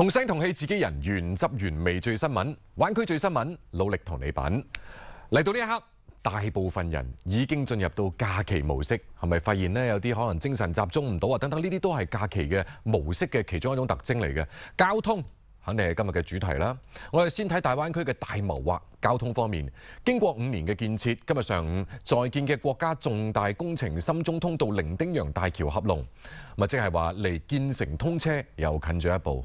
同聲同氣自己人，原汁原味最新聞，灣區最新聞，努力同你品。嚟到呢一刻，大部分人已經進入到假期模式，係咪發現呢？有啲可能精神集中唔到啊？等等呢啲都係假期嘅模式嘅其中一種特徵嚟嘅。交通肯定係今日嘅主題啦。我哋先睇大灣區嘅大謀劃，交通方面，經過五年嘅建設，今日上午在建嘅國家重大工程深中通道伶仃洋大橋合龍，咪即係話離建成通車又近咗一步。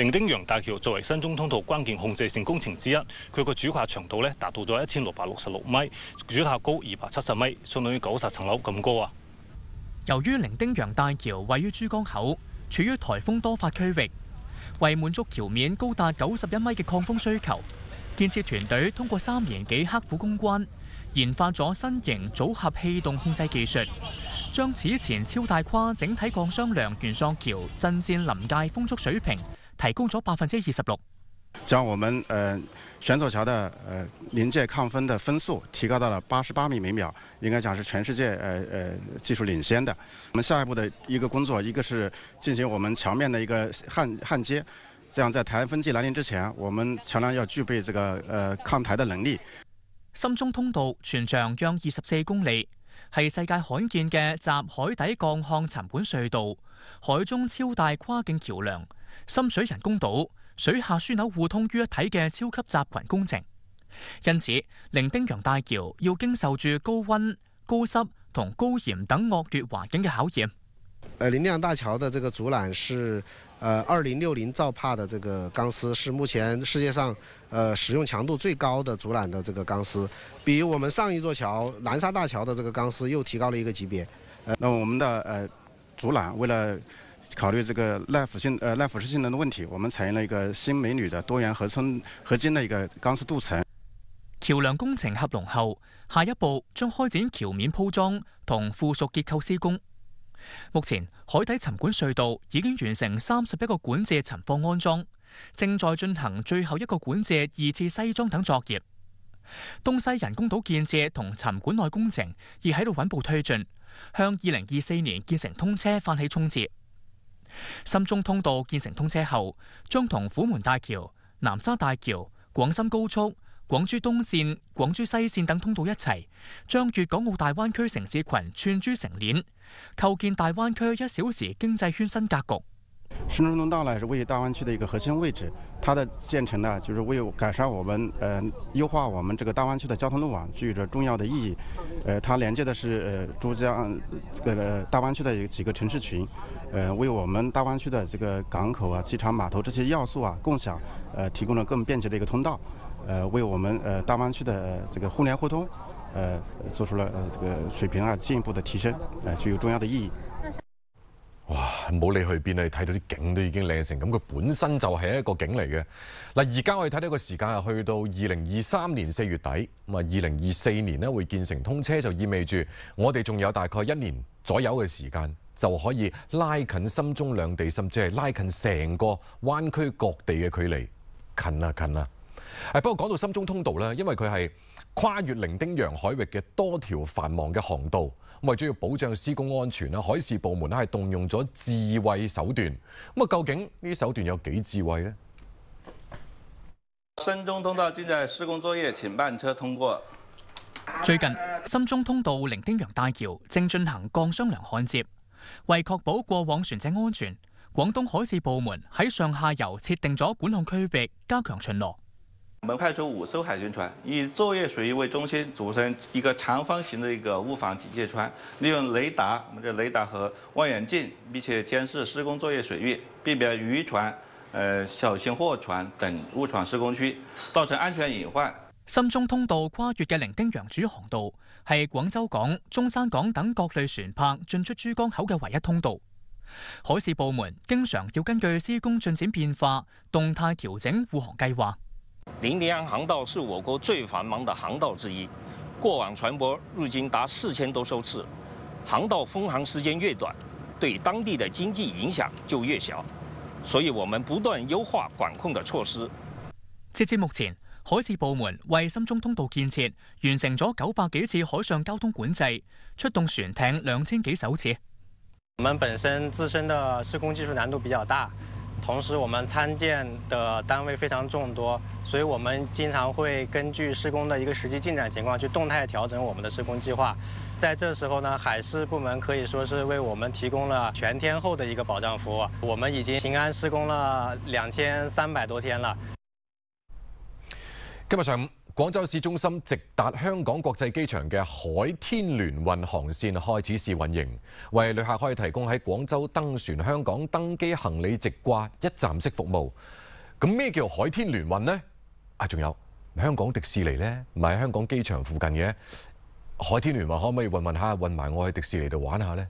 伶仃洋大橋作為新中通道關鍵控制性工程之一，佢個主跨長度咧達到咗一千六百六十六米，主塔高二百七十米，相當於九十層樓咁高啊！由於伶仃洋大橋位於珠江口，處於颱風多發區域，為滿足橋面高達九十一米嘅抗風需求，建設團隊通過三年幾刻苦攻關，研發咗新型組合氣動控制技術，將此前超大跨整體鋼雙梁懸索橋震顫臨界風速水平，提高咗百分之二十六，将我们呃懸索橋的呃臨界抗風的分速提高到了八十八米每秒，應該講是全世界呃呃技術領先的。我們下一步的一個工作，一個是進行我們橋面的一個焊焊接，這樣在台風季來臨之前，我們橋梁要具備這個呃抗台的能力。深中通道全長約二十四公里，係世界罕見嘅集海底鋼焊沉管隧道、海中超大跨境橋樑。深水人工島、水下樞紐互通於一體嘅超級集群工程，因此伶仃洋大橋要經受住高溫、高濕同高鹽等惡劣環境嘅考驗。誒，伶仃洋大橋的這個阻纜是，誒二零六零兆帕的這個鋼絲，是目前世界上，誒使用強度最高的阻纜的這個鋼絲，比我們上一座橋南沙大橋的這個鋼絲又提高了一個級別。誒，那我們的誒阻纜為了。考慮這個耐腐性、呃耐腐蚀性能的問題，我們採用了一個新美鋁的多元合成合金的一個鋼絲鍍層。橋梁工程合龍後，下一步將開展橋面鋪裝同附屬結構施工。目前海底沉管隧道已經完成三十一個管借沉放安裝，正在進行最後一個管借二次西裝等作業。東西人工島建設同沉管內工程亦喺度穩步推進，向二零二四年建成通車發起衝刺。深中通道建成通车后，将同虎门大桥、南沙大桥、广深高速、广珠东线、广珠西线等通道一齐，将粤港澳大湾区城市群串珠成链，构建大湾区一小时经济圈新格局。深中通道呢，是位于大湾区的一个核心位置，它的建成呢，就是为改善我们，呃，优化我们这个大湾区的交通路网，具有着重要的意义。呃，它连接的是呃珠江这个大湾区的几个城市群，呃，為我們大灣區的這個港口啊、機場碼頭這些要素啊共享，呃，提供了更便捷的一個通道，呃，為我們呃大灣區的這個互聯互通，呃，做出了呃這個水平啊進一步的提升，呃，具有重要的意義。哇！冇理去邊啊！你睇到啲景都已經靚成咁，佢本身就係一個景嚟嘅。嗱，而家我哋睇到個時間係去到二零二三年四月底，咁啊，二零二四年呢會建成通車，就意味住我哋仲有大概一年左右嘅時間就可以拉近深中兩地，甚至係拉近成個灣區各地嘅距離，近啊近啊！誒，不過講到深中通道咧，因為佢係跨越伶仃洋海域嘅多條繁忙嘅航道。為咗要保障施工安全啦，海事部門咧係動用咗智慧手段。咁啊，究竟呢啲手段有幾智慧呢？深中通道正在施工作業，請慢車通過。最近，深中通道伶仃洋大橋正進行鋼雙梁焊接，為確保過往船隻安全，廣東海事部門喺上下游設定咗管控區域，加強巡邏。我們派出五艘海巡船，以作業水域為中心，組成一個長方形的一個物防警戒圈，利用雷達、我們的雷達和望遠鏡，密切監視施工作業水域，避免漁船、呃小型貨船等誤闖施工區，造成安全隱患。深中通道跨越嘅伶仃洋主航道，係廣州港、中山港等各類船舶進出珠江口嘅唯一通道。海事部門經常要根據施工進展變化，動態調整護航計劃。林迪安航道是我国最繁忙的航道之一，过往船舶入京达四千多艘次。航道封航时間越短，對當地的經濟影響就越小，所以我們不斷優化管控的措施。截至目前，海事部门为深中通道建设完成咗九百几次海上交通管制，出动船艇两千几艘次。我们本身自身的施工技术难度比较大，同时我们参建的单位非常众多，所以我们经常会根据施工的一个实际进展情况去动态调整我们的施工计划。在这时候呢，海事部门可以说是为我们提供了全天候的一个保障服务。我们已经平安施工了两千三百多天了。今日上午，广州市中心直达香港国际机场嘅海天联运航线开始试运营，为旅客可以提供喺广州登船香港登机行李直挂一站式服务。咁咩叫海天联运呢？啊，仲有香港迪士尼呢？唔係香港机场附近嘅海天联运，可唔可以运运下运埋我去迪士尼度玩下呢？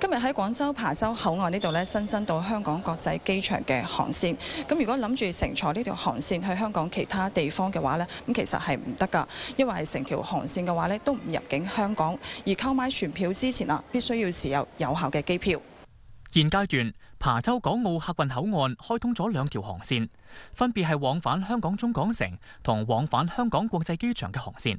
今日喺廣州琶洲口岸呢度咧，新增到香港國際機場嘅航線。咁如果諗住乘坐呢條航線去香港其他地方嘅話呢，咁其實係唔得㗎，因為係成條航線嘅話呢都唔入境香港。而購買船票之前啊，必須要持有有效嘅機票。現階段，琶洲港澳客運口岸開通咗兩條航線，分別係往返香港中港城同往返香港國際機場嘅航線。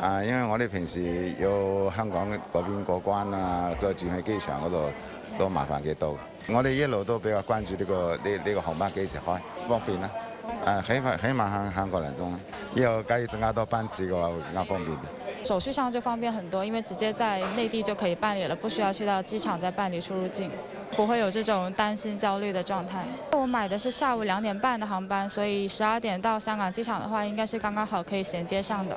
啊，因為我哋平時要香港嗰邊過關啊，再轉去機場嗰度都麻煩幾多。我哋一路都比較關注呢、這個呢呢、這個航班幾時開，方便啦。誒，起碼起碼行行個零鐘啦。以後假如增加多班次嘅話，會更加方便。手續上就方便很多，因為直接在內地就可以辦理了，不需要去到機場再辦理出入境，不會有這種擔心焦慮的狀態。我買的是下午兩點半的航班，所以十二點到香港機場的話，應該是剛剛好可以銜接上的。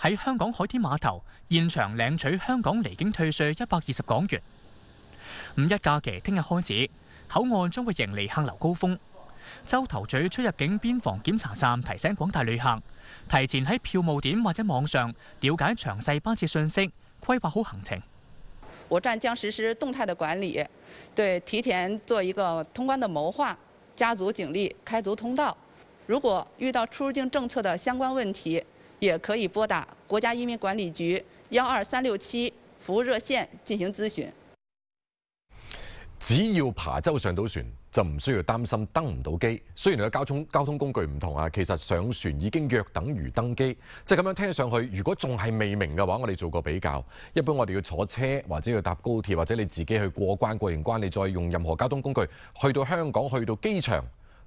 喺香港海天碼頭現場領取香港離境退稅一百二十港元。五一假期聽日開始，口岸將會迎嚟客流高峰。洲頭咀出入境邊防檢查站提醒廣大旅客，提前喺票務點或者網上了解詳細班次信息，規劃好行程。我站將實施動態的管理，對提前做一個通關的謀劃，加足警力，開足通道。如果遇到出入境政策的相關問題，也可以撥打國家移民管理局幺二三六七服務熱線進行諮詢。只要琶洲上到船，就唔需要擔心登唔到機。雖然個交通交通工具唔同啊，其實上船已經約等於登機。即係咁樣聽上去，如果仲係未明嘅話，我哋做個比較。一般我哋要坐車或者要搭高鐵，或者你自己去過關過完關，你再用任何交通工具去到香港，去到機場。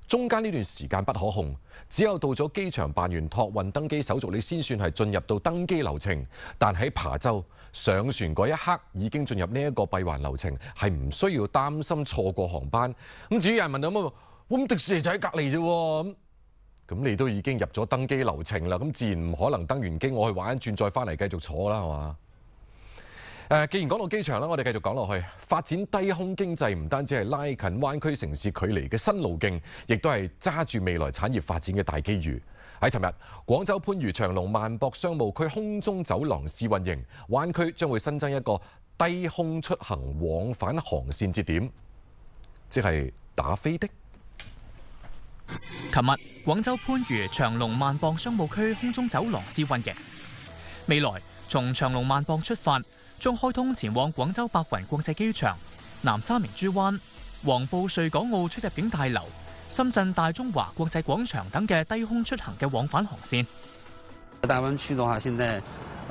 中間呢段時間不可控，只有到咗機場辦完託運登機手續，你先算係進入到登機流程。但喺琶洲上船嗰一刻已經進入呢一個閉環流程，係唔需要擔心錯過航班。咁至於有人問到乜，咁迪士尼就喺隔離啫喎，咁你都已經入咗登機流程啦，咁自然唔可能登完機我去玩一轉再翻嚟繼續坐啦，係嘛？誒，既然講到機場啦，我哋繼續講落去。發展低空經濟唔單止係拉近灣區城市距離嘅新路徑，亦都係揸住未來產業發展嘅大機遇。喺尋日，廣州番禺長隆萬博商務區空中走廊試運營，灣區將會新增一個低空出行往返航線節點，即係打飛的。琴日，廣州番禺長隆萬博商務區空中走廊試運營，未來從長隆萬博出發，將開通前往廣州白雲國際機場、南沙明珠灣、黃埔穗港澳出入境大樓、深圳大中華國際廣場等嘅低空出行嘅往返航線。大灣區的話，現在，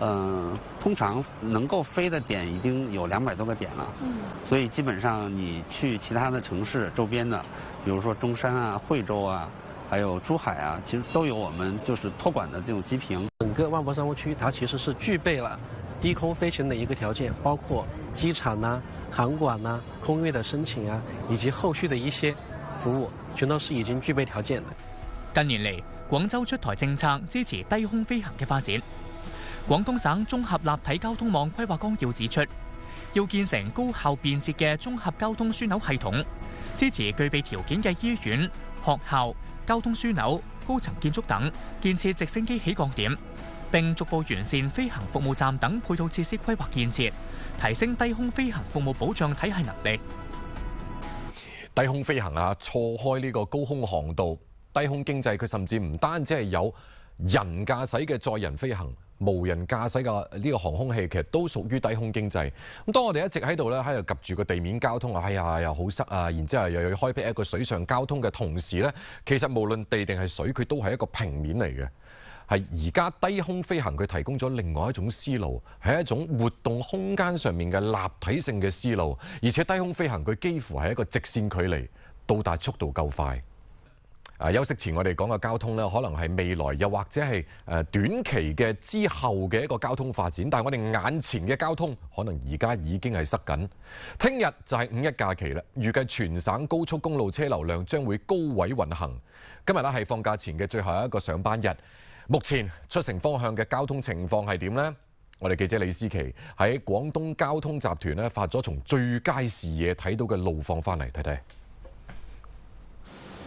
嗯、通常能夠飛的點已經有兩百多個點了，所以基本上你去其他的城市周邊的，比如說中山啊、惠州啊，還有珠海啊，其實都有我們就是托管的這種機坪。整個萬博商務區，它其實是具備了低空飞行的一个条件，包括机场啊、航管啊、空域的申请啊，以及后续的一些服务，全都是已经具备条件的。近年嚟，广州出台政策支持低空飞行嘅发展。广东省综合立体交通网规划纲要指出，要建成高效便捷嘅综合交通枢纽系统，支持具备条件嘅医院、学校、交通枢纽、高层建筑等建设直升机起降点，並逐步完善飛行服務站等配套設施規劃建設，提升低空飛行服務保障體系能力。低空飛行啊，錯開呢個高空航道，低空經濟佢甚至唔單止係有人駕駛嘅載人飛行，無人駕駛嘅呢個航空器其實都屬於低空經濟。咁當我哋一直喺度咧喺度及住個地面交通啊，哎呀又好塞啊，然之後又要開辟一個水上交通嘅同時咧，其實無論地定係水，佢都係一個平面嚟嘅。係而家低空飛行，佢提供咗另外一種思路，係一種活動空間上面嘅立體性嘅思路，而且低空飛行佢幾乎係一個直線距離，到達速度夠快。啊，休息前我哋講嘅交通呢，可能係未來又或者係誒短期嘅之後嘅一個交通發展，但係我哋眼前嘅交通可能而家已經係塞緊。聽日就係五一假期啦，預計全省高速公路車流量將會高位運行。今日呢係放假前嘅最後一個上班日。目前出城方向嘅交通情況係點呢？我哋记者李思琪喺广东交通集团咧發咗從最佳视野睇到嘅路况翻嚟睇睇。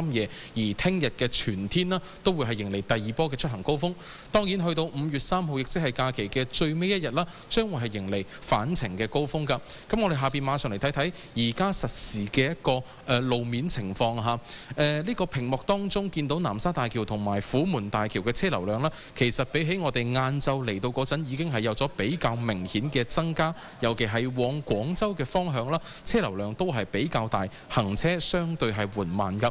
深夜，而聽日嘅全天呢，都會係迎嚟第二波嘅出行高峰。當然去到五月三號，亦即係假期嘅最尾一日啦，將會係迎嚟返程嘅高峰㗎。咁我哋下邊馬上嚟睇睇而家實時嘅一個誒路面情況嚇。誒呢個屏幕當中見到南沙大橋同埋虎門大橋嘅車流量啦，其實比起我哋晏晝嚟到嗰陣已經係有咗比較明顯嘅增加，尤其係往廣州嘅方向啦，車流量都係比較大，行車相對係緩慢㗎。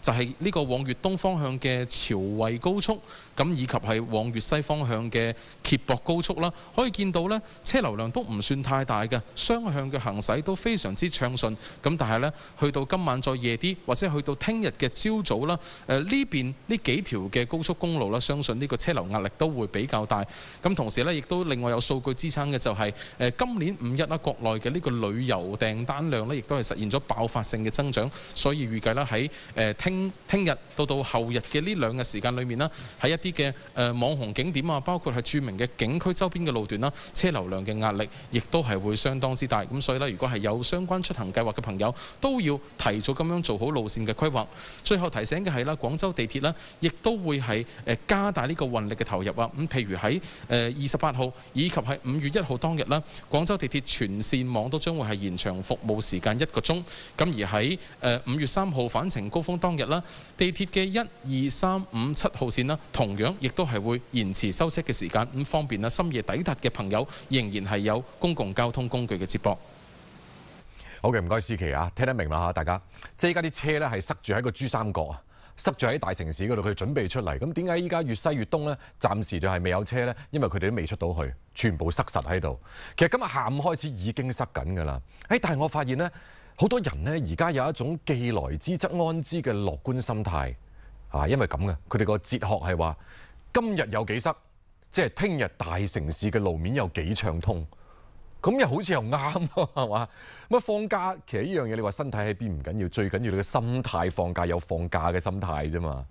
就係呢個往粵東方向嘅潮惠高速，咁以及係往粵西方向嘅揭博高速啦，可以見到呢車流量都唔算太大嘅，雙向嘅行駛都非常之暢順。咁但係呢，去到今晚再夜啲，或者去到聽日嘅朝早啦，誒呢邊呢幾條嘅高速公路啦，相信呢個車流壓力都會比較大。咁同時呢，亦都另外有數據支撐嘅就係誒今年五一啦，國內嘅呢個旅遊訂單量呢，亦都係實現咗爆發性嘅增長，所以預計啦喺誒聽聽聽日到到後日嘅呢兩日時間裏面啦，喺一啲嘅誒網紅景點啊，包括係著名嘅景區周邊嘅路段啦，車流量嘅壓力亦都係會相當之大。咁所以呢，如果係有相關出行計劃嘅朋友，都要提早咁樣做好路線嘅規劃。最後提醒嘅係啦，廣州地鐵啦，亦都會係誒加大呢個運力嘅投入啊。咁譬如喺誒二十八號以及喺五月一號當日啦，廣州地鐵全線網都將會係延長服務時間一個鐘。咁而喺誒五月三號返程高峰當日日啦，地鐵嘅一二三五七號線啦，同樣亦都係會延遲收車嘅時間，咁方便啦深夜抵達嘅朋友仍然係有公共交通工具嘅接駁。好嘅，唔該思琪啊，聽得明啦嚇，大家。即係而家啲車咧係塞住喺個珠三角啊，塞住喺大城市嗰度，佢準備出嚟。咁點解依家越西越東呢？暫時就係未有車呢，因為佢哋都未出到去，全部塞實喺度。其實今日下午開始已經塞緊㗎啦。誒，但係我發現呢，好多人呢而家有一種既來之則安之嘅樂觀心態啊，因為咁嘅，佢哋個哲學係話：今日有幾塞，即係聽日大城市嘅路面有幾暢通。咁又好似又啱喎，係嘛？咁啊放假其實呢樣嘢，你話身體喺邊唔緊要，最緊要你嘅心態放假有放假嘅心態啫嘛。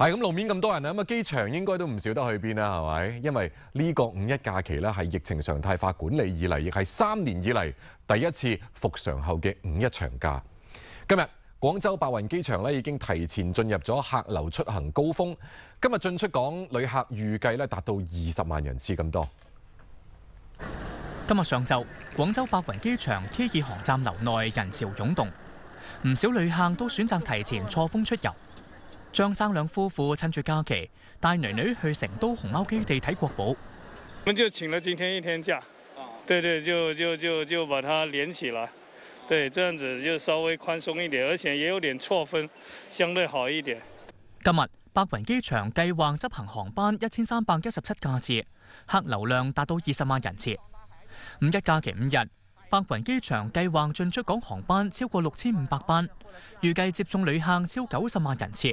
係咁路面咁多人啊，咁啊機場應該都唔少得去邊啦，係咪？因為呢個五一假期咧係疫情常態化管理以嚟，亦係三年以嚟第一次復常後嘅五一長假。今日廣州白雲機場咧已經提前進入咗客流出行高峰，今日進出港旅客預計咧達到二十萬人次咁多。今日上晝，廣州白雲機場 T 二航站樓內人潮湧動，唔少旅客都選擇提前錯峰出遊。張生兩夫婦趁住假期，帶女女去成都熊貓基地睇國寶。我們就請了今天一天假，對對，就就就就把它連起來，對，這樣子就稍微寬鬆一點，而且也有點錯分，相對好一點。今日白云機場計劃執行航班一千三百一十七架次，客流量達到二十萬人次。五一假期五日，白云機場計劃進出港航班超過六千五百班，預計接送旅客超九十萬人次。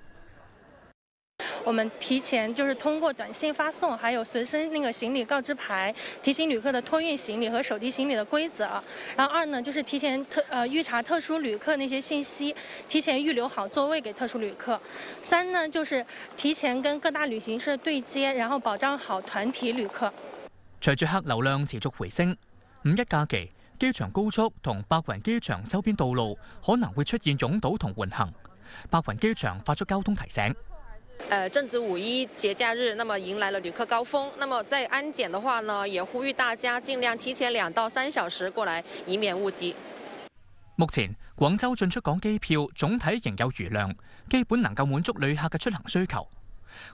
我们提前就是通过短信发送，还有随身那个行李告知牌，提醒旅客的托运行李和手提行李的规则。然后二呢，就是提前特呃预查特殊旅客那些信息，提前预留好座位给特殊旅客。三呢，就是提前跟各大旅行社对接，然后保障好团体旅客。随住客流量持续回升，五一假期机场高速同白云机场周边道路可能会出现拥堵同缓行。白云机场发出交通提醒。呃，正值五一节假日，那么迎来了旅客高峰。那么在安检的话呢，也呼吁大家尽量提前两到三小时过来，以免误机。目前广州进出港机票总体仍有余量，基本能够满足旅客嘅出行需求。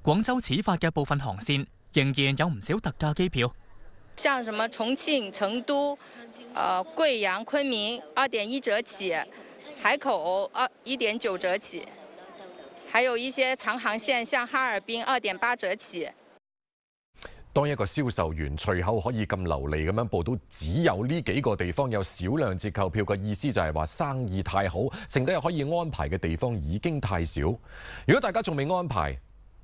广州始发嘅部分航线仍然有唔少特价机票，像什么重庆、成都、呃貴陽、昆明二点一折起，海口二一点九折起。还有一些長航線，像哈爾濱二點八折起。當一個銷售員隨口可以咁流利咁樣報到，只有呢幾個地方有少量折扣票嘅意思，就係話生意太好，剩低可以安排嘅地方已經太少。如果大家仲未安排，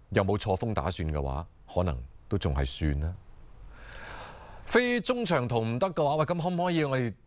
又冇錯峰打算嘅話，可能都仲係算啦。非中長途唔得嘅話，喂，咁可唔可以我哋？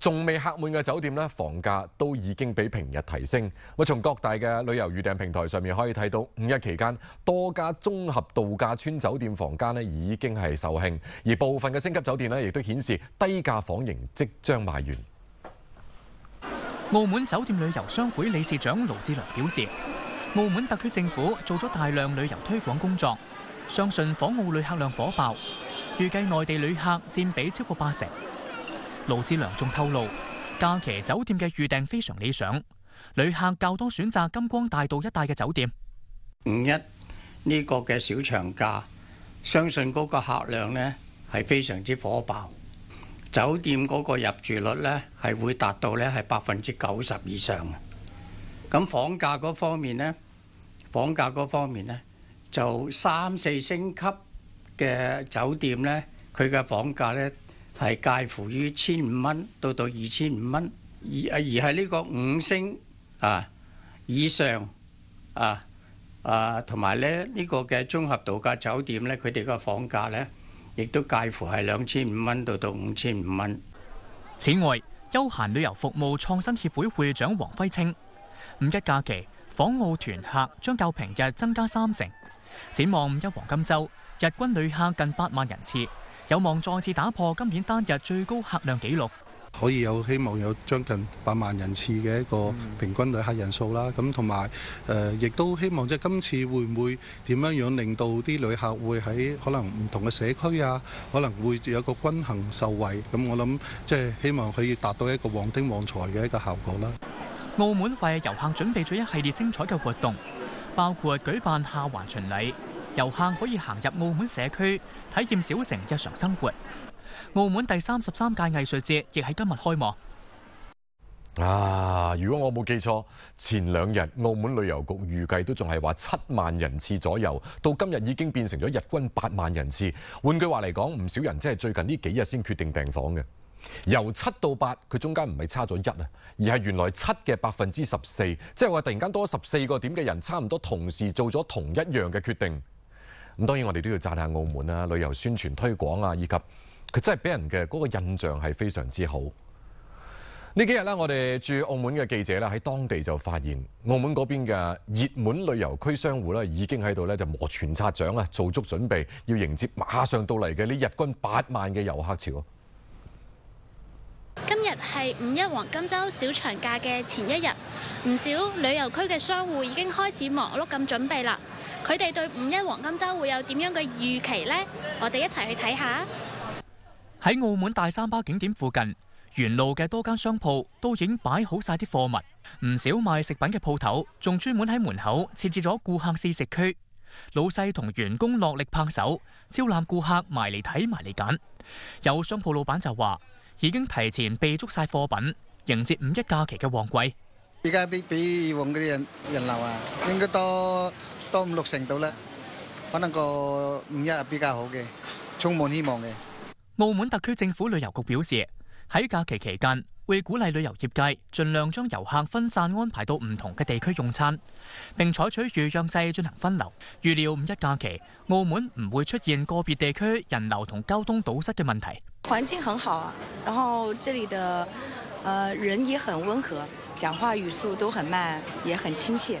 仲未客滿嘅酒店咧，房價都已經比平日提升。我從各大嘅旅遊預訂平台上面可以睇到，五一期間多家綜合度假村酒店房間咧已經係售罄，而部分嘅星級酒店咧亦都顯示低價房型即將賣完。澳門酒店旅遊商會理事長盧志良表示，澳門特區政府做咗大量旅遊推廣工作，相信訪澳旅客量火爆，預計內地旅客佔比超過八成。盧志良仲透露，假期酒店嘅預訂非常理想，旅客較多選擇金光大道一帶嘅酒店。五一呢個嘅小長假，相信嗰個客量呢係非常之火爆，酒店嗰個入住率呢係會達到呢係百分之九十以上。咁房價嗰方面呢，房價嗰方面呢就三四星級嘅酒店呢，佢嘅房價呢。係介乎於千五蚊到到二千五蚊，而而係呢個五星啊以上啊啊，同埋咧呢個嘅綜合度假酒店咧，佢哋個房價咧，亦都介乎係兩千五蚊到到五千五蚊。此外，休閒旅遊服務創新協會會長黃輝清，五一假期訪澳團客將較平日增加三成，展望五一黃金週，日均旅客近八萬人次。有望再次打破今年單日最高客量紀錄。可以有希望有將近八萬人次嘅一個平均旅客人數啦，咁同埋誒，亦都希望即係今次會唔會點樣樣令到啲旅客會喺可能唔同嘅社區啊，可能會有個均衡受惠。咁我諗即係希望可以達到一個旺丁旺財嘅一個效果啦。澳門為遊客準備咗一系列精彩嘅活動，包括舉辦下環巡禮，遊客可以行入澳門社區体验小城日常生活。澳门第三十三届艺术节亦喺今日开幕。啊！如果我冇记错，前两日澳门旅游局预计都仲系话七万人次左右，到今日已经变成咗日均八万人次。换句话嚟讲，唔少人即系最近呢几日先决定订房嘅。由七到八，佢中间唔系差咗一啊，而系原来七嘅百分之十四，即系话突然间多十四个点嘅人，差唔多同时做咗同一样嘅决定。咁當然我哋都要讚下澳門啦，旅遊宣傳推廣啊，以及佢真係俾人嘅嗰個印象係非常之好。呢幾日咧，我哋住澳門嘅記者咧喺當地就發現，澳門嗰邊嘅熱門旅遊區商戶咧已經喺度咧就摩拳擦掌啊，做足準備要迎接馬上到嚟嘅呢日均八萬嘅遊客潮。今日係五一黃金週小長假嘅前一日，唔少旅遊區嘅商戶已經開始忙碌咁準備啦。佢哋對五一黃金週會有點樣嘅預期呢？我哋一齊去睇下。喺澳門大三巴景點附近，沿路嘅多間商鋪都已經擺好晒啲貨物，唔少賣食品嘅鋪頭仲專門喺門口設置咗顧客試食區，老細同員工落力拍手，招攬顧客埋嚟睇埋嚟揀。有商鋪老闆就話，已經提前備足晒貨品，迎接五一假期嘅旺季。而家比比以往嗰啲人人流啊，應該多多五六成度啦。可能個五一係比較好嘅，充滿希望嘅。澳門特區政府旅遊局表示，喺假期期間會鼓勵旅遊業界盡量將遊客分散安排到唔同嘅地區用餐，並採取預約制進行分流。預料五一假期，澳門唔會出現個別地區人流同交通堵塞嘅問題。環境很好啊，然後這裡的呃人也很溫和，講話語速都很慢，也很親切。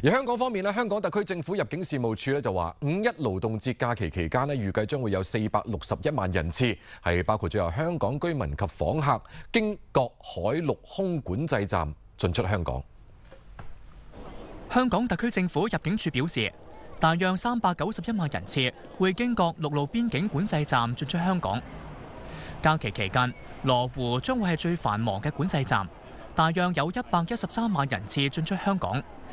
而香港方面咧，香港特区政府入境事务处咧就话，五一劳动节假期期间咧，预计将会有四百六十一万人次，系包括咗由香港居民及访客经各海陆空管制站进出香港。香港特区政府入境处表示，大约三百九十一万人次会经各陆路边境管制站进出香港。假期期间，罗湖将会系最繁忙嘅管制站，大约有一百一十三万人次进出香港。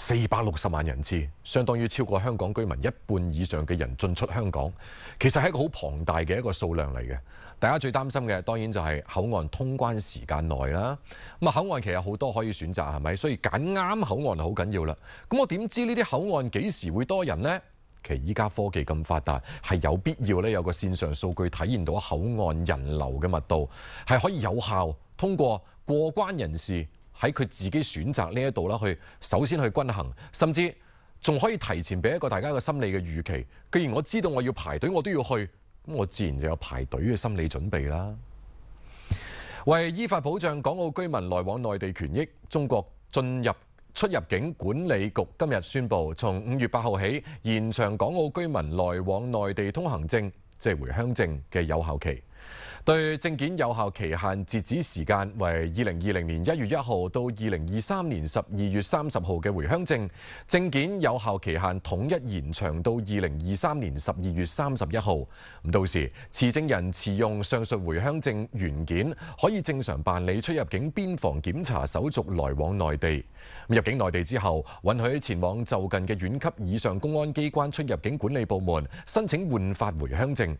四百六十萬人次，相當於超過香港居民一半以上嘅人進出香港，其實係一個好龐大嘅一個數量嚟嘅。大家最擔心嘅當然就係口岸通關時間內啦。咁啊，口岸其實好多可以選擇，係咪？所以揀啱口岸好緊要啦。咁我點知呢啲口岸幾時會多人呢？其實依家科技咁發達，係有必要咧有個線上數據體現到口岸人流嘅密度，係可以有效通過過關人士。喺佢自己選擇呢一度啦，去首先去均衡，甚至仲可以提前俾一個大家嘅心理嘅預期。既然我知道我要排隊，我都要去，咁我自然就有排隊嘅心理準備啦。為依法保障港澳居民來往內地權益，中國進入出入境管理局今日宣布，從五月八號起延長港澳居民來往內地通行證，即係回鄉證嘅有效期。對證件有效期限截止時間為二零二零年一月一號到二零二三年十二月三十號嘅回鄉證，證件有效期限統一延長到二零二三年十二月三十一號。咁到時持證人持用上述回鄉證原件，可以正常辦理出入境邊防檢查手續來往內地。入境內地之後，允許前往就近嘅縣級以上公安機關出入境管理部門申請換發回鄉證。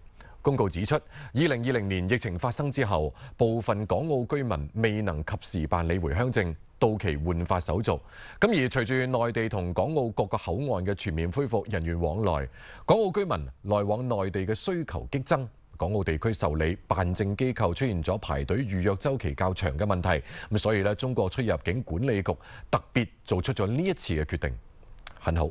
公告指出，二零二零年疫情發生之後，部分港澳居民未能及時辦理回鄉證，到期換發手續。咁而隨住內地同港澳各個口岸嘅全面恢復人員往來，港澳居民來往內地嘅需求激增，港澳地區受理辦證機構出現咗排隊預約週期較長嘅問題。咁所以咧，中國出入境管理局特別做出咗呢一次嘅決定，很好。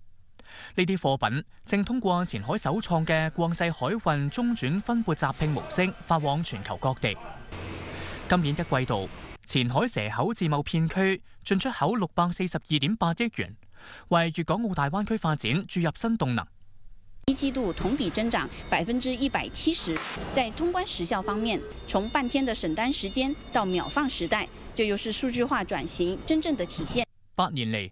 呢啲貨品正通過前海首創嘅國際海運中轉分撥集拼模式發往全球各地。今年一季度，前海蛇口自貿片区進出口六百四十二點八億元，為粵港澳大灣區發展注入新动能。一季度同比增長百分之一百七十。在通關時效方面，從半天的審單時間到秒放時代，這又是數據化轉型真正的體現。八年嚟，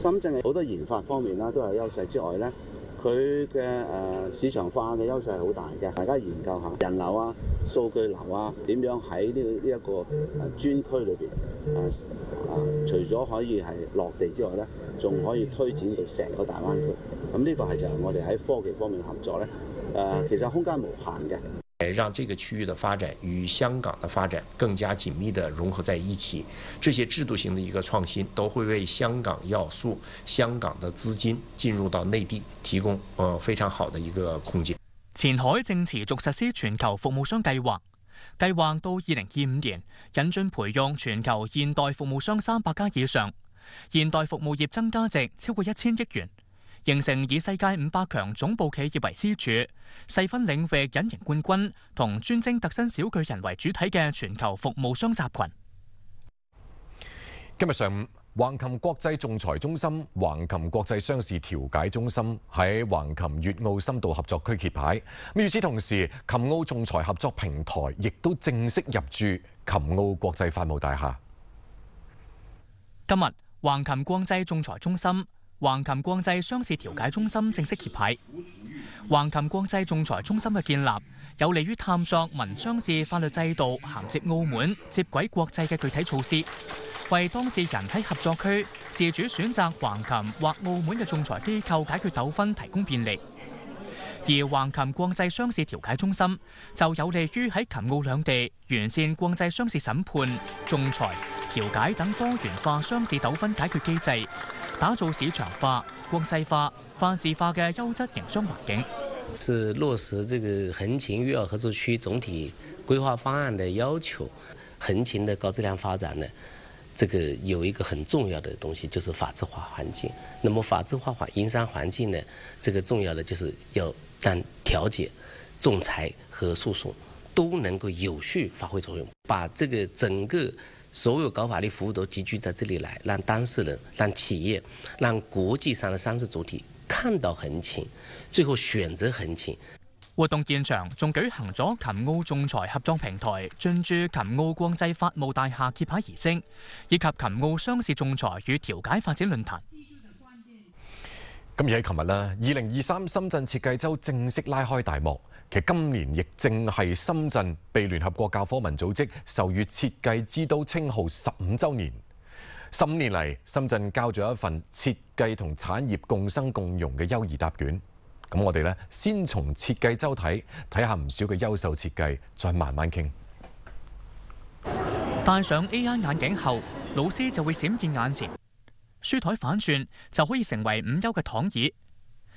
深圳嘅好多研發方面啦，都係優勢之外咧，佢嘅誒市場化嘅優勢係好大嘅。大家研究下人流啊、數據流啊，點樣喺呢呢一個誒專區裏邊誒啊，除咗可以係落地之外咧，仲可以推展到成個大灣區。咁呢個係就係我哋喺科技方面合作咧，誒其實空間無限嘅。讓這個區域的發展與香港的發展更加緊密地融合在一起，這些制度性的一個創新都會為香港要素、香港的資金進入到內地提供呃非常好的一個空間。前海正持續實施全球服務商計劃，計劃到二零二五年引進培養全球現代服務商三百家以上，現代服務業增加值超過一千億元。形成以世界五百强总部企业为支柱，細分领域隐形冠军同专精特新小巨人为主体嘅全球服务商集群。今日上午，横琴国际仲裁中心、横琴国际商事调解中心喺横琴粤澳深度合作区揭牌。咁與此同时，琴澳仲裁合作平台亦都正式入驻琴澳国际法务大厦。今日，横琴国际仲裁中心、横琴國際商事調解中心正式揭牌。橫琴國際仲裁中心嘅建立，有利于探索民商事法律制度衔接澳門、接軌國際嘅具體措施，為當事人喺合作區自主選擇橫琴或澳門嘅仲裁機構解決糾紛提供便利。而橫琴國際商事調解中心就有利於喺琴澳兩地完善國際商事審判、仲裁、調解等多元化商事糾紛解決機制。打造市場化、國際化、法治化嘅優質營商環境，是落實這個橫琴粵澳合作區總體規劃方案的要求。橫琴的高質量發展呢，這個有一個很重要的東西，就是法治化環境。那麼法治化環營商環境呢，這個重要的就是要讓調解、仲裁和訴訟都能夠有序發揮作用，把這個整個。所有搞法律服务都集聚在这里来，让当事人、让企业、让国际上的商事主体看到橫琴，最後選擇橫琴。活動現場仲舉行咗琴澳仲裁合作平台進駐琴澳國際法務大廈揭牌儀式，以及琴澳商事仲裁與調解發展論壇。咁而喺琴日啦，二零二三深圳設計周正式拉開大幕。其實今年亦正係深圳被聯合國教科文組織授予設計之都稱號十五週年。十五年嚟，深圳交咗一份設計同產業共生共融嘅優異答卷。咁我哋咧先從設計周睇，睇下唔少嘅優秀設計，再慢慢傾。戴上 AR 眼鏡後，老師就會閃現眼前，書台反轉就可以成為午休嘅躺椅。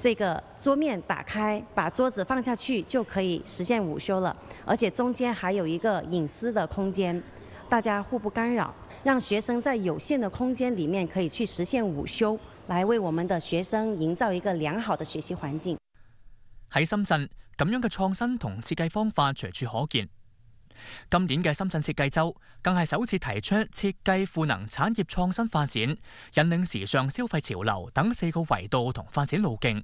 這個桌面打開，把桌子放下去就可以實現午休了。而且中間還有一個隱私的空間，大家互不干擾，讓學生在有限的空間裡面可以去實現午休，來為我們的學生營造一個良好的學習環境。喺深圳，咁樣嘅創新同設計方法隨處可見。今年嘅深圳设计周更系首次提出设计赋能产业创新发展、引领时尚消费潮流等四个维度同发展路径，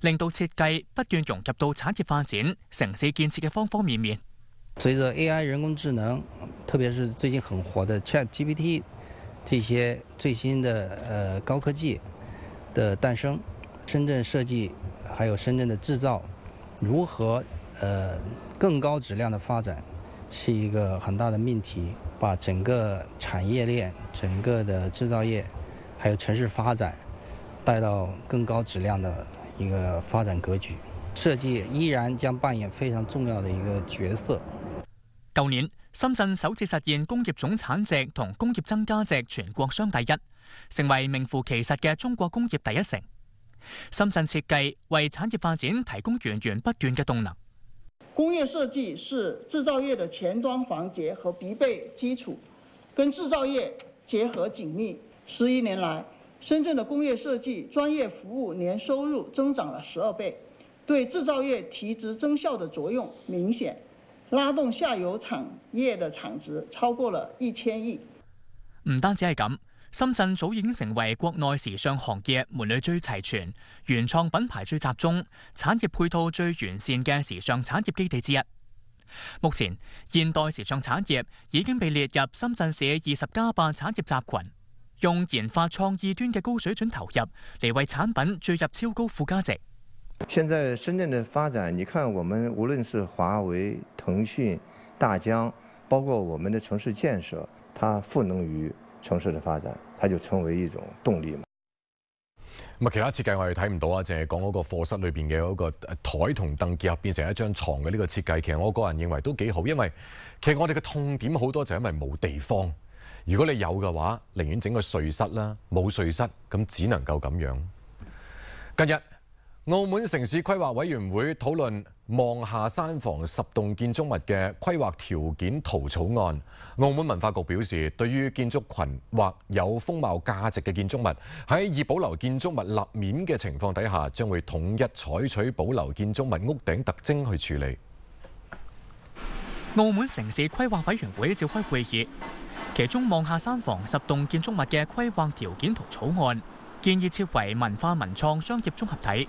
令到设计不断融入到产业发展、城市建设嘅方方面面。随着 AI 人工智能，特别是最近很火的 ChatGPT 这些最新的呃高科技的诞生，深圳设计还有深圳的制造如何呃更高质量的发展，是一個很大的命題，把整個產業鏈、整個的製造業，還有城市發展帶到更高質量的一個發展格局。設計依然將扮演非常重要的一個角色。舊年深圳首次實現工業總產值同工業增加值全國雙第一，成為名副其實嘅中國工業第一城。深圳設計為產業發展提供源源不斷嘅動能。工業設計是製造業的前端環節和必備基礎，跟製造業結合緊密。十一年來，深圳的工業設計專業服務年收入增長了十二倍，對製造業提质增效的作用明顯，拉動下游產業的產值超過了一千億。唔單止係咁，深圳早已经成為國內時尚行業門類最齊全、原創品牌最集中、產業配套最完善嘅時尚產業基地之一。目前，現代時尚產業已經被列入深圳市二十加八產業集群，用研發創意端嘅高水準投入嚟為產品注入超高附加值。現在深圳的發展，你看我們無論是華為、騰訊、大疆，包括我们的城市建設，它赋能於城市的發展，它就成為一種動力嘛。咁啊，其他設計我哋睇唔到啊，淨係講嗰個課室裏邊嘅嗰個台同凳結合變成一張床嘅呢個設計，其實我個人認為都幾好，因為其實我哋嘅痛點好多就係因為冇地方。如果你有嘅話，寧願整個睡室啦，冇睡室咁只能夠咁樣。近日，澳門城市規劃委員會討論望下山房十棟建築物嘅規劃條件圖草案。澳門文化局表示，對於建築群或有風貌價值嘅建築物，喺已保留建築物立面嘅情況底下，將會統一採取保留建築物屋頂特徵去處理。澳門城市規劃委員會召開會議，其中望下山房十棟建築物嘅規劃條件圖草案，建議設為文化文創商業綜合體，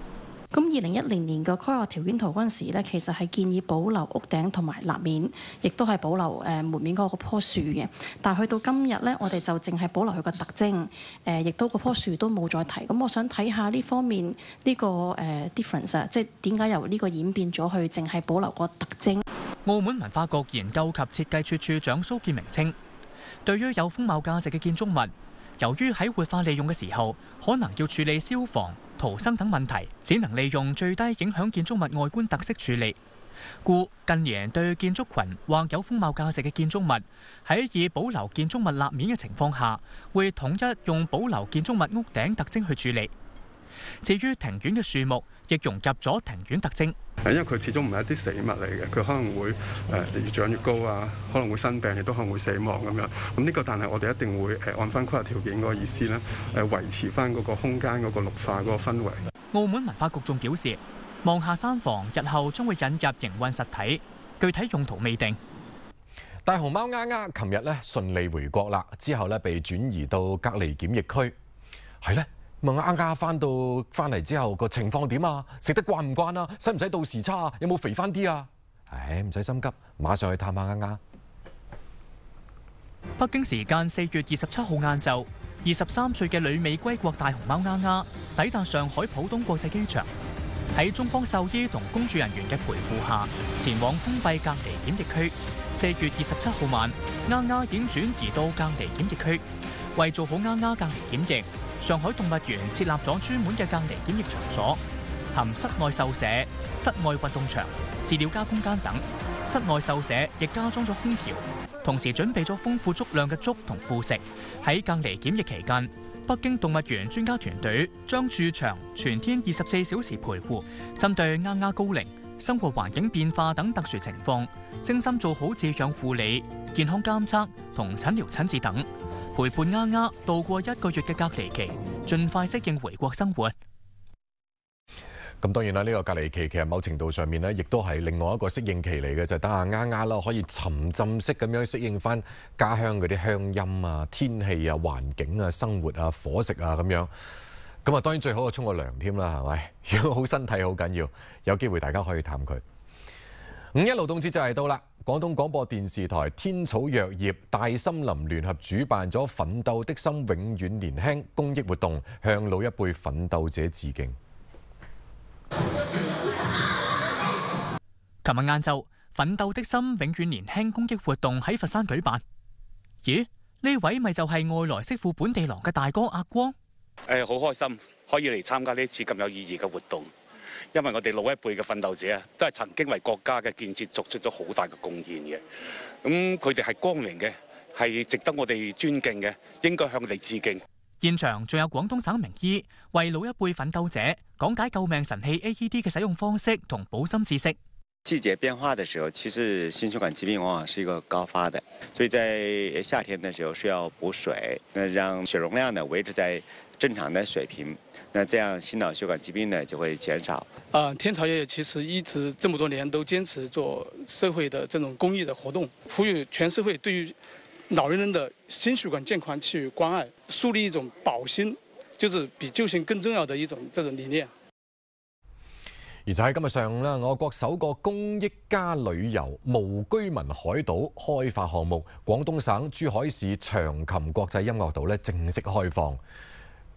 咁二零一零年嘅規劃條件圖嗰陣時咧，其實係建議保留屋頂同埋立面，亦都係保留誒門面嗰個棵樹嘅。但係去到今日咧，我哋就淨係保留佢個特徵，誒亦都嗰棵樹都冇再提。咁我想睇下呢方面呢個誒 difference 啊，即係點解由呢個演變咗去淨係保留個特徵？澳門文化局研究及設計處處長蘇建明稱，對於有風貌價值嘅建築物，由於喺活化利用嘅時候，可能要處理消防、逃生等問題，只能利用最低影響建築物外觀特色處理。故近年對建築群或有風貌價值嘅建築物，喺以保留建築物立面嘅情況下，會統一用保留建築物屋頂特徵去處理。至於庭院嘅樹木，亦融入咗庭院特徵。因為佢始終唔係一啲死物嚟嘅，佢可能會誒、呃、越長越高啊，可能會生病，亦都可能會死亡咁樣。咁呢個但係我哋一定會誒按翻規劃條件嗰個意思咧，誒、呃、維持翻嗰個空間嗰個綠化嗰個氛圍。澳門文化局仲表示，望下山房日後將會引入營運實體，具體用途未定。大熊貓丫丫琴日咧順利回國啦，之後咧被轉移到隔離檢疫區，係咧。問丫丫翻到翻嚟之後個情況點啊？食得慣唔慣啊？使唔使到時差啊？有冇肥翻啲啊？唉，唔使心急，馬上去探下丫丫。北京時間四月二十七號晏晝，二十三歲嘅旅美歸國大熊貓丫丫抵達上海浦東國際機場，喺中方獸醫同公署人員嘅陪護下，前往封閉隔離檢疫區。四月二十七號晚，丫丫已經轉移到隔離檢疫區，為做好丫丫隔離檢疫。上海動物園設立咗專門嘅隔離檢疫場所，含室內獸舍、室外運動場、飼料加工間等。室外兽舍亦加裝咗空调，同時準備咗豐富足量嘅粥同副食。喺隔離檢疫期間，北京動物園專家團隊將駐場全天二十四小時陪護，針對丫丫高齡、生活環境變化等特殊情況，精心做好飼養護理、健康監測同診療診治等。陪伴丫丫度過一個月嘅隔離期，盡快適應回國生活。咁當然啦，呢個隔離期其實某程度上面咧，亦都係另外一個適應期嚟嘅，就等下丫丫啦，可以沉浸式咁樣適應翻家鄉嗰啲鄉音啊、天氣啊、環境啊、生活啊、伙食啊咁樣。咁啊，當然最好就沖個涼添啦，係咪？養好身體好緊要，有機會大家可以探佢。五一勞動節就嚟到啦！廣東廣播電視台天草藥業大森林聯合主辦咗《奮鬥的心永遠年輕》公益活動，向老一輩奮鬥者致敬。琴日晏晝，《奮鬥的心永遠年輕》公益活動喺佛山舉辦。咦？呢位咪就係外來媳婦本地郎嘅大哥阿光？誒，好開心可以嚟參加呢次咁有意義嘅活動。因為我哋老一輩嘅奮鬥者啊，都係曾經為國家嘅建設作出咗好大嘅貢獻嘅。咁佢哋係光榮嘅，係值得我哋尊敬嘅，應該向佢哋致敬。現場仲有廣東省名醫為老一輩奮鬥者講解救命神器 AED 嘅使用方式同保心知識。季節變化的時候，其實心血管疾病往往是一個高發的，所以在夏天的時候需要補水，那讓血容量呢維持在正常的水平。那这样心脑血管疾病呢就会减少。啊，天草藥業其实一直这么多年都坚持做社会的这种公益的活动，呼吁全社会对于老年人的心血管健康給予關愛，樹立一种保心，就是比救心更重要的一种这种理念。而就喺今日上午啦，我國首個公益加旅遊無居民海島開發項目——廣東省珠海市長琴國際音樂島咧正式開放。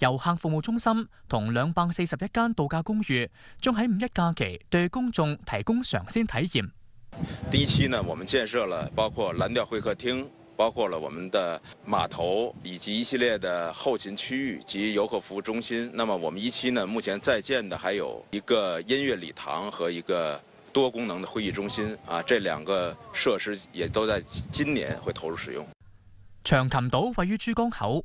遊客服务中心同兩百四十一間度假公寓將喺五一假期對公眾提供嘗鮮體驗。第一期呢，我們建設了包括藍調會客廳，包括了我們的碼頭以及一系列的後勤區域及遊客服務中心。那麼我們一期呢，目前在建的還有一個音樂禮堂和一個多功能的會議中心。啊，這兩個設施也都在今年會投入使用。長琴島位於珠江口，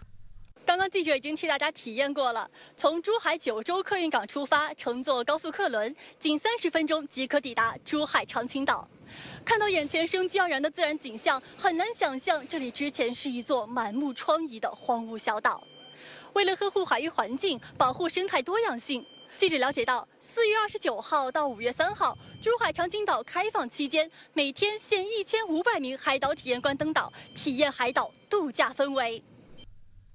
刚刚记者已经替大家体验过了，从珠海九州客运港出发，乘坐高速客轮，仅三十分钟即可抵达珠海长青岛。看到眼前生机盎然的自然景象，很难想象这里之前是一座满目疮痍的荒芜小岛。为了呵护海域环境，保护生态多样性，记者了解到，四月二十九号到五月三号，珠海长青岛开放期间，每天限一千五百名海岛体验官登岛，体验海岛度假氛围。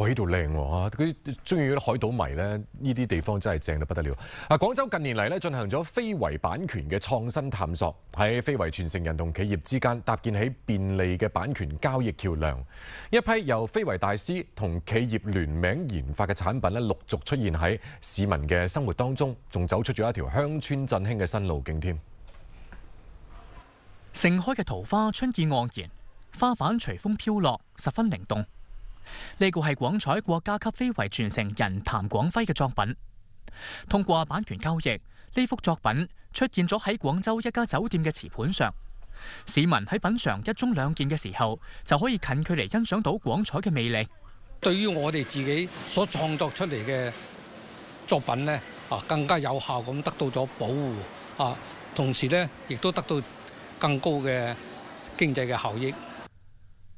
哇！呢度靚喎，嗰啲中意啲海島迷咧，呢啲地方真係正到不得了。啊，廣州近年嚟咧進行咗非遺版權嘅創新探索，喺非遺傳承人同企業之間搭建起便利嘅版權交易橋梁。一批由非遺大師同企業聯名研發嘅產品咧，陸續出現喺市民嘅生活當中，仲走出咗一條鄉村振興嘅新路徑添。盛開嘅桃花春意盎然，花瓣隨風飄落，十分靈動。呢個係廣彩國家級非遺傳承人譚廣輝嘅作品。通過版權交易，呢幅作品出現咗喺廣州一家酒店嘅瓷盤上。市民喺品尝一盅兩件嘅時候，就可以近距離欣賞到廣彩嘅魅力。對於我哋自己所創作出嚟嘅作品呢，啊更加有效咁得到咗保護啊，同時呢亦都得到更高嘅經濟嘅效益。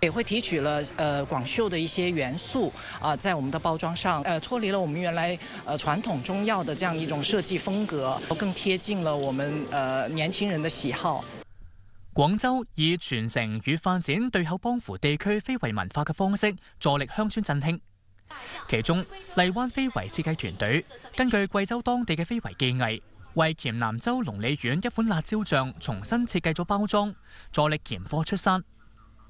也會提取了呃廣繡的一些元素啊，在我們的包裝上，呃脫離了我們原來呃傳統中藥的這樣一種設計風格，更貼近了我們呃年輕人的喜好。廣州以傳承與發展對口帮扶地區非遗文化嘅方式，助力鄉村振興。其中，荔灣非遺設計團隊根據貴州當地嘅非遗技藝，為黔南州龍里縣一款辣椒醬重新設計咗包裝，助力黔貨出山。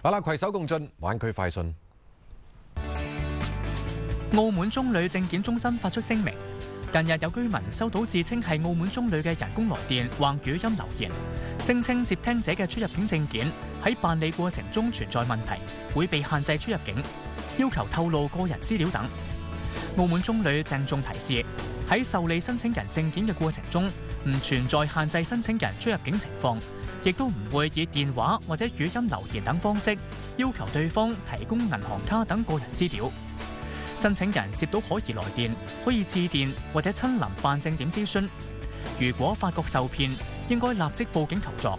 好啦，携手共进玩区快讯。澳门中旅证件中心发出声明，近日有居民收到自称系澳门中旅嘅人工来电或语音留言，声称接听者嘅出入境证件喺办理过程中存在问题，会被限制出入境，要求透露个人资料等。澳门中旅郑重提示，喺受理申请人证件嘅过程中，唔存在限制申请人出入境情况。亦都唔會以電話或者語音留言等方式要求對方提供銀行卡等個人資料。申請人接到可疑來電，可以致電或者親臨辦證點諮詢。如果發覺受騙，應該立即報警求助。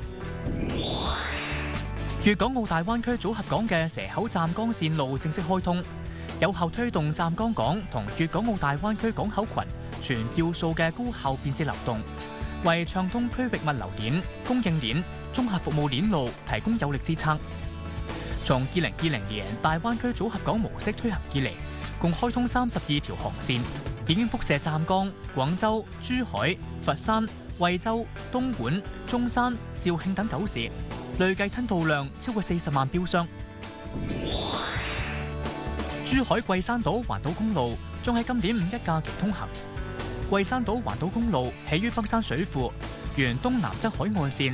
粵港澳大灣區組合港嘅蛇口站崗線路正式開通，有效推動湛江港同粵港澳大灣區港口群全要素嘅高效便捷流動。為暢通區域物流鏈、供應鏈、综合服務鏈路提供有力支撐。從二零二零年大灣區組合港模式推行以嚟，共開通三十二條航線，已經輻射湛江、廣州、珠海、佛山、惠州、東莞、中山、肇慶等九市，累計吞吐量超過四十萬標箱。珠海桂山島環島公路將喺今年五一假期通行。桂山島環島公路起於北山水庫，沿東南側海岸線，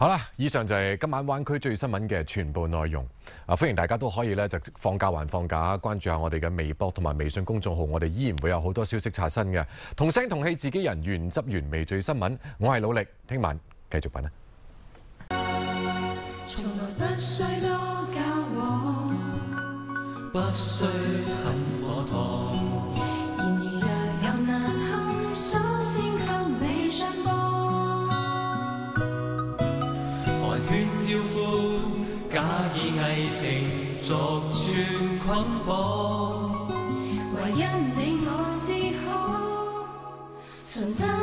好啦，以上就係今晚灣區最新聞嘅全部內容。啊，歡迎大家都可以咧就放假還放假，關注下我哋嘅微博同埋微信公眾號，我哋依然會有好多消息刷新嘅。同聲同氣，自己人原汁原味最新聞。我係努力，聽晚繼續品啊！逐寸捆绑，唯因你我至好，纯真。